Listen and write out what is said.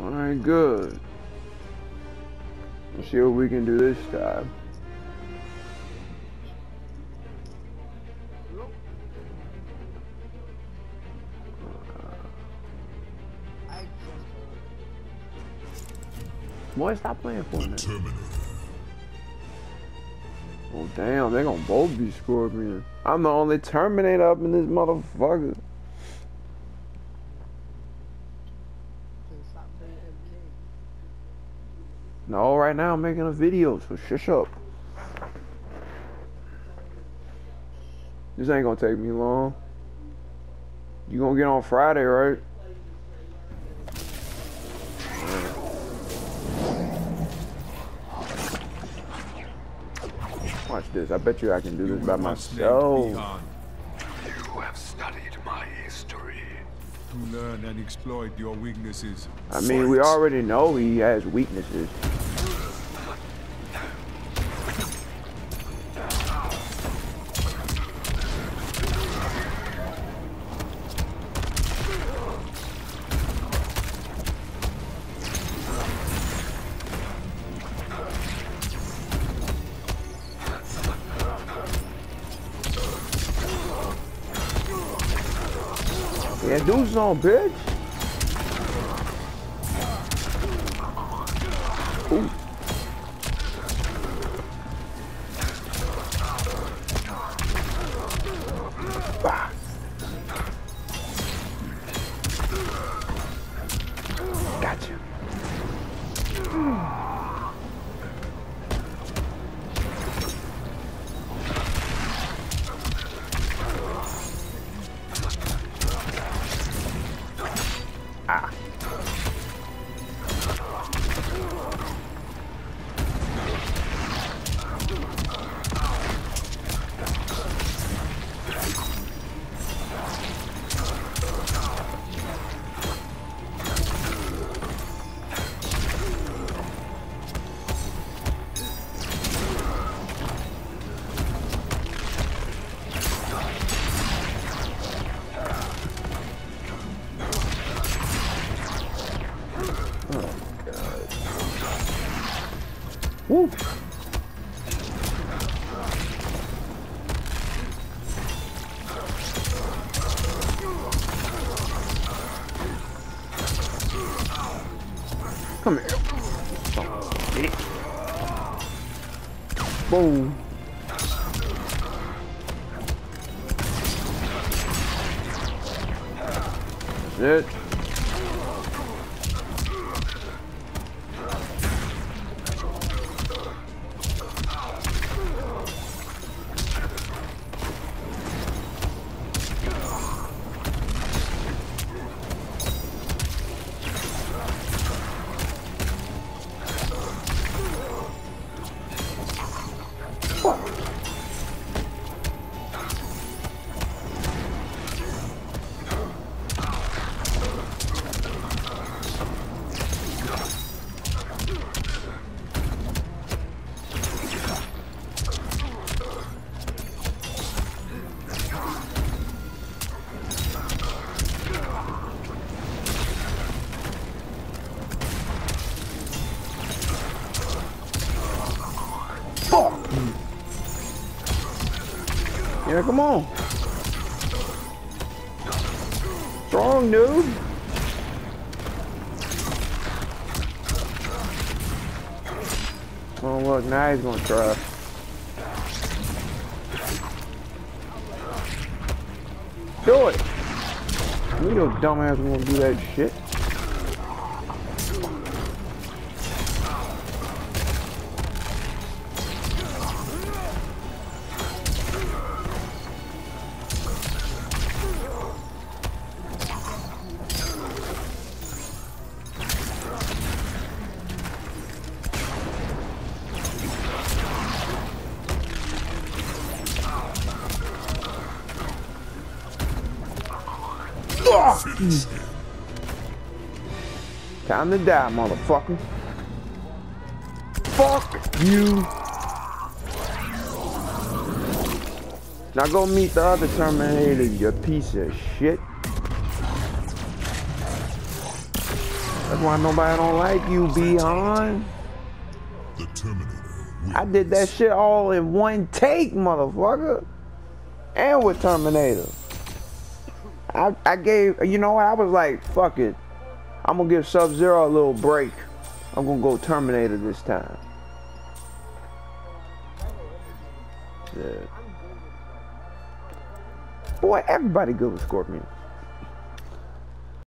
Alright, good. Let's see what we can do this time. Boy, stop playing Fortnite. Oh damn, they're gonna both be Scorpion. I'm the only Terminator up in this motherfucker. No, right now I'm making a video, so shush up. This ain't gonna take me long. You gonna get on Friday, right? Watch this. I bet you I can do this by myself. To learn and exploit your weaknesses. I mean, we already know he has weaknesses. Yeah, do something, bitch. Ooh. Gotcha. Woo. Come here. Get it. Boom. That's Yeah, come on. Strong, dude. Oh, look, now he's gonna try. Do it. You know dumbass gonna do that shit. Time to die, motherfucker. Fuck you. Now go meet the other Terminator, you piece of shit. That's why nobody don't like you, Beyond. I did that shit all in one take, motherfucker. And with Terminator. I, I gave, you know what, I was like, fuck it. I'm gonna give Sub-Zero a little break. I'm gonna go Terminator this time. Yeah. Boy, everybody good with Scorpion.